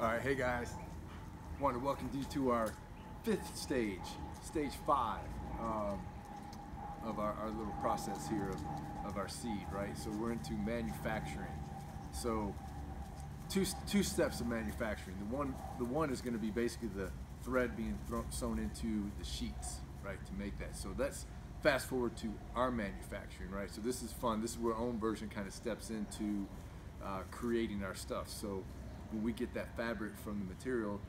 All right, hey guys. Want to welcome you to our fifth stage, stage five um, of our, our, little process here of, of our seed, right? So we're into manufacturing. So two, two steps of manufacturing. The one, the one is going to be basically the thread being thrown, sewn into the sheets, right, to make that. So let's fast forward to our manufacturing, right? So this is fun. This is where our omversion kind of steps into uh, creating our stuff. So when we get that fabric from the material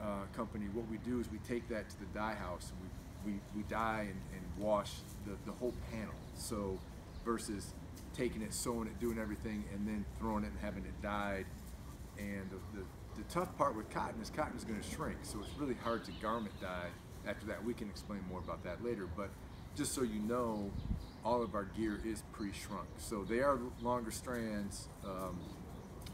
uh, company, what we do is we take that to the dye house and we, we, we dye and, and wash the, the whole panel. So versus taking it, sewing it, doing everything, and then throwing it and having it dyed. And the, the, the tough part with cotton is cotton is going to shrink, so it's really hard to garment dye. After that, we can explain more about that later. But just so you know, all of our gear is pre-shrunk. So they are longer strands. Um,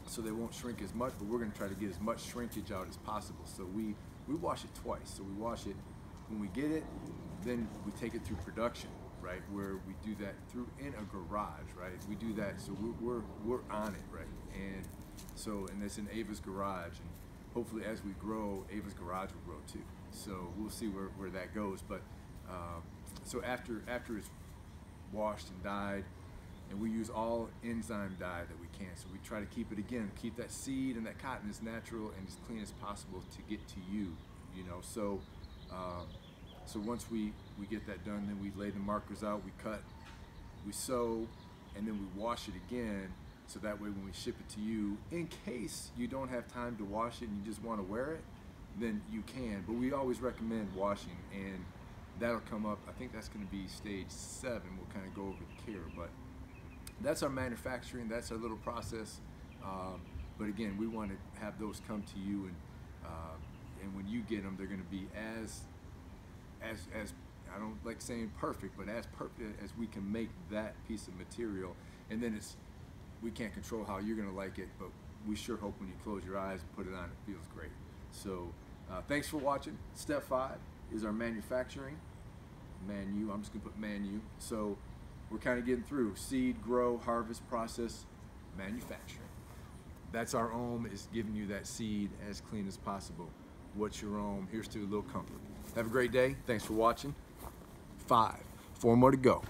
so they won't shrink as much, but we're gonna try to get as much shrinkage out as possible. So we, we wash it twice. So we wash it when we get it, then we take it through production, right? Where we do that through in a garage, right? We do that, so we're, we're, we're on it, right? And so, and it's in Eva's garage, and hopefully as we grow, Eva's garage will grow too. So we'll see where, where that goes. But um, so after, after it's washed and dyed, and we use all enzyme dye that we can. So we try to keep it again, keep that seed and that cotton as natural and as clean as possible to get to you, you know. So, um, so once we, we get that done, then we lay the markers out, we cut, we sew, and then we wash it again. So that way when we ship it to you, in case you don't have time to wash it and you just want to wear it, then you can. But we always recommend washing and that'll come up. I think that's going to be stage seven. We'll kind of go over the care, but that's our manufacturing. That's our little process. Um, but again, we want to have those come to you, and uh, and when you get them, they're going to be as as as I don't like saying perfect, but as perfect as we can make that piece of material. And then it's we can't control how you're going to like it, but we sure hope when you close your eyes and put it on, it feels great. So uh, thanks for watching. Step five is our manufacturing. Manu, I'm just gonna put manu. So we're kind of getting through seed, grow, harvest, process, manufacturing. That's our om is giving you that seed as clean as possible. What's your om? Here's to a little comfort. Have a great day. Thanks for watching. Five, four more to go.